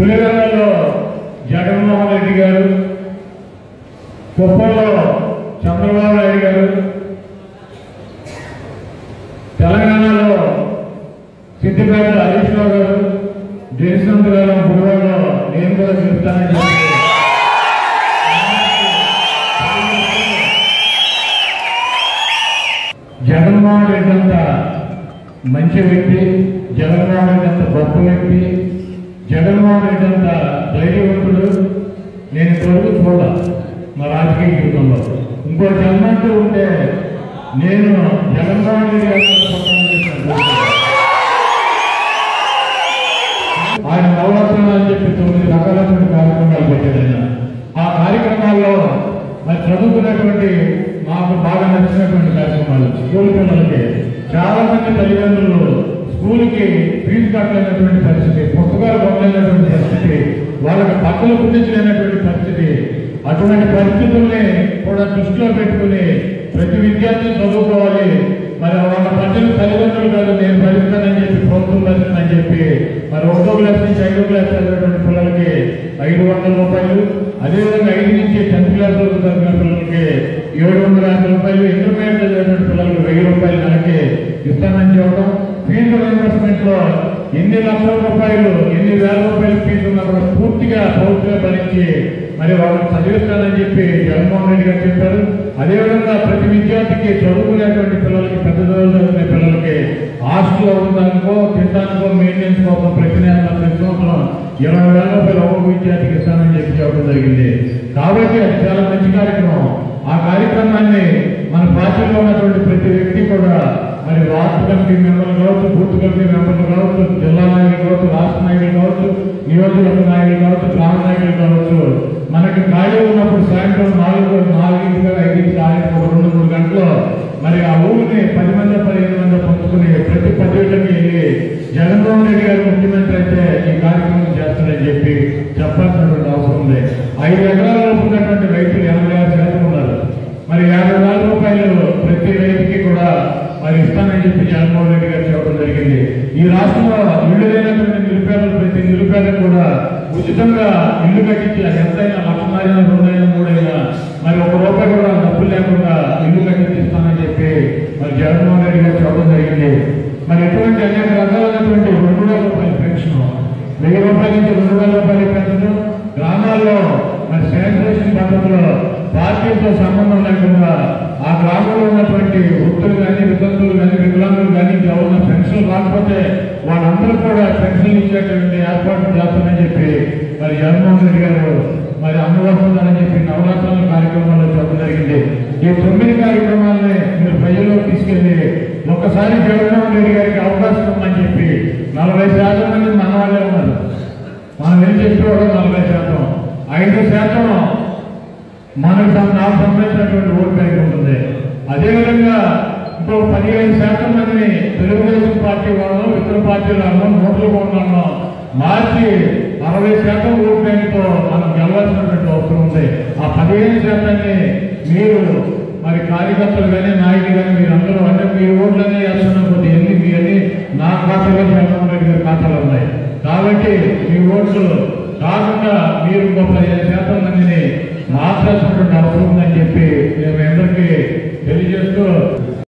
పులివెందులలో జగన్మోహన్ రెడ్డి గారు కుప్పంలో చంద్రబాబు నాయుడు గారు తెలంగాణలో సిద్దిపేట హరీష్ రావు గారు జయశంత్ గారు గురువాలో నేను కూడా చెప్తానని చెప్పి. జగన్మోహన్ రెడ్డి అంత మంచి వ్యక్తి జగన్మోహన్ రెడ్డి అంత గొప్ప వ్యక్తి జగన్మోహన్ రెడ్డి అంత ధైర్యవంతుడు నేను తొలగి చూడ మా రాజకీయ జీవితంలో. ఇంకో జన్మంటూ ఉంటే నేను జగన్మోహన్ రెడ్డి ఆయన నవరత్నాలు అని చెప్పి తొమ్మిది రకాలైన కార్యక్రమాలు పెట్టాడు ఆ కార్యక్రమాల్లో మరి చదువుకున్నటువంటి మాకు బాగా నచ్చినటువంటి కార్యక్రమాలు. స్కూల్ పిల్లలకి చాలా మంది తల్లిదండ్రులు స్కూల్కి ఫీజు కట్టలేనటువంటి పరిస్థితి పుస్తకాలు కొనలేనటువంటి పరిస్థితి వాళ్ళకి పక్కలు పుట్టించలేనటువంటి పరిస్థితి అటువంటి పరిస్థితుల్ని కూడా దృష్టిలో పెట్టుకుని ప్రతి విద్యార్థిని చదువుకోవాలి. మరి వాళ్ళ పట్టిన తల్లిదండ్రులు కాదు నేను భరిస్తానని చెప్పి ప్రభుత్వం భరిస్తానని చెప్పి మరి ఒకటో క్లాస్ నుంచి ఐదో క్లాస్ చదివేటువంటి పిల్లలకి ఐదు వందల రూపాయలు అదేవిధంగా ఐదు నుంచి టెన్త్ క్లాస్ వరకు చదివిన పిల్లలకి ఏడు వందల యాభై రూపాయలు ఇంటర్మీడియట్ చదివినటువంటి పిల్లలకి వెయ్యి రూపాయలు నెలకి ఇస్తానని చెప్పడం ఫీజు రియంబర్స్మెంట్లో ఎన్ని లక్షల రూపాయలు ఎన్ని వేల రూపాయలు ఫీజు ఉన్నా కూడా పూర్తిగా ప్రభుత్వమే భరించి మరి వాళ్ళకి చదివిస్తానని చెప్పి జగన్మోహన్ రెడ్డి గారు చెప్పారు. అదేవిధంగా ప్రతి విద్యార్థికి చదువుకునేటువంటి పిల్లలకి పెద్ద చదువులు పిల్లలకి హాస్టల్లో ఉండడానికో తినడానికో మెయింటెన్స్ కోసం ప్రతి నెల ప్రతి సంవత్సరం ఇరవై వేల రూపాయలు ఒక్కొక్క విద్యార్థికి ఇస్తానని చెప్పి చెప్పడం జరిగింది. కాబట్టి అది చాలా మంచి కార్యక్రమం. ఆ కార్యక్రమాన్ని మన పార్టీలో ఉన్నటువంటి ప్రతి వ్యక్తి కూడా మరి రాష్ట్ర కమిటీ మెంబర్లు కావచ్చు బూత్ కమిటీ మెంబర్లు కావచ్చు జిల్లా నాయకులు కావచ్చు రాష్ట్ర నాయకులు కావచ్చు నియోజకవర్గ నాయకులు కావచ్చు గ్రామ నాయకులు కావచ్చు. మనకి ఖాళీ ఉన్నప్పుడు సాయంత్రం నాలుగు నాలుగింటిగా ఐదింటి సాయంత్రం ఒక రెండు మూడు గంటలు. మరి ఆ ఊరిని పది మంది పదిహేను మంది పంచుకుని ప్రతి పర్యటనకి వెళ్ళి జగన్మోహన్ రెడ్డి గారు ముఖ్యమంత్రి అయితే ఈ కార్యక్రమం చేస్తారని చెప్పి చెప్పాల్సినటువంటి అవసరం ఉంది. ఐదు ఎకరాల ఉన్నటువంటి రైతులు ఎనభై ఆరు శాతం ఉన్నారు. మరి యాభై వేల రూపాయలు ప్రతి రైతుకి కూడా మరి ఇస్తానని చెప్పి జగన్మోహన్ రెడ్డి గారు చెప్పడం జరిగింది. ఈ రాష్ట్రంలో ఇల్లు లేనటువంటి నిరుపేదలు ప్రతి నిరుపేద కూడా ఉచితంగా ఇల్లు కట్టించి అది ఎంతైనా లక్షన్నరైనా రెండైనా మూడైనా మరి ఒక రూపాయి కూడా డబ్బులు లేకుండా ఇల్లు కట్టించిస్తానని చెప్పి మరి జగన్మోహన్ రెడ్డి గారు చెప్పడం జరిగింది. మరి ఎటువంటి అనేక రకాలైనటువంటి రెండు వేల రూపాయల పెన్షన్ వెయ్యి రూపాయల నుంచి రెండు వేల రూపాయల పెన్షన్ గ్రామాల్లో మరి శానిటేషన్ పద్ధతిలో పార్టీతో సంబంధం లేకుండా ఆ గ్రామంలో ఉన్నటువంటి వృద్ధులు కానీ వితంతులు కానీ వికలాంగులు కానీ ఎవరైనా పెన్షన్ రాకపోతే వాళ్ళందరూ కూడా పెన్షన్ ఇచ్చేటువంటి ఏర్పాటు చేస్తామని చెప్పి మరి జగన్మోహన్ రెడ్డి గారు మరి అమలుతుందని చెప్పి నవరాత్రుల కార్యక్రమాల్లో చెప్పడం జరిగింది. ఈ తొమ్మిది కార్యక్రమాలని మీరు ప్రజల్లోకి తీసుకెళ్ళి ఒక్కసారి జగన్మోహన్ రెడ్డి గారికి అవకాశం ఉందని చెప్పి నలభై శాతం మంది మన వాళ్ళే ఉన్నారు. మనం ఏం చెప్పేవాడు నలభై శాతం. ఐదు శాతం మనకు నాకు సంబంధించినటువంటి ఓటు బ్యాంక్ ఉంటుంది. అదేవిధంగా ఇంకో పదిహేను శాతం మందిని తెలుగుదేశం పార్టీ వాళ్ళను ఇతర పార్టీలను నోట్ల కొన్నాను. మార్చి అరవై శాతం ఓటు బ్యాంకుతో మనం గెలవాల్సినటువంటి అవసరం ఉంది. ఆ పదిహేను శాతాన్ని మీరు మరి కార్యకర్తలు కానీ నాయకులు కానీ మీరు అందరూ అంటే మీ ఓట్లనే వేస్తున్న కొద్ది ఎన్ని మీ అన్ని నా ఖాతాలో జగన్మోహన్ రెడ్డి గారి ఖాతాలు ఉన్నాయి. కాబట్టి మీ ఓట్లు కాకుండా మీరు ఇంకో పదిహేను శాతం అవసరం ఉందని చెప్పి మేము అందరికీ